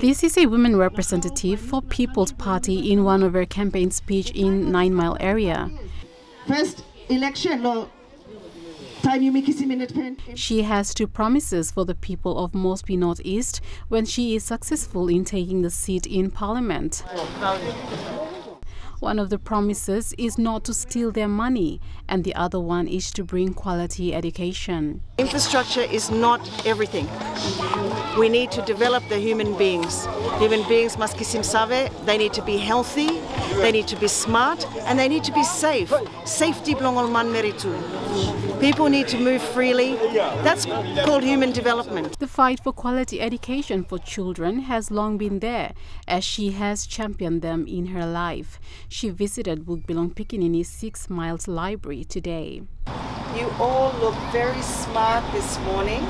This is a women representative for People's Party in one of her campaign speech in Nine Mile area. First election, she has two promises for the people of Moresby North East when she is successful in taking the seat in Parliament. One of the promises is not to steal their money, and the other one is to bring quality education. Infrastructure is not everything. We need to develop the human beings. Human beings must kisim save, they need to be healthy, they need to be smart, and they need to be safe. Safety belong man meritu. People need to move freely. That's called human development. The fight for quality education for children has long been there, as she has championed them in her life. She visited Buk bilong Pikinini Six Miles Library today. You all look very smart this morning.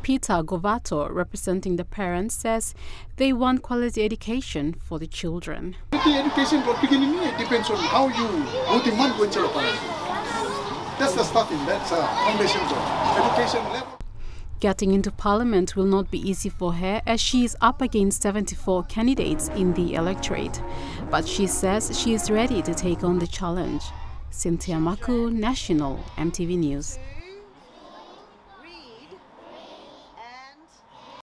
Peter Govato, representing the parents, says they want quality education for the children. Quality education for beginning depends on how you how demand go That's the starting, that's a uh, foundation for education level. Getting into parliament will not be easy for her as she is up against 74 candidates in the electorate. But she says she is ready to take on the challenge. Cynthia Maku, National, EMTV News.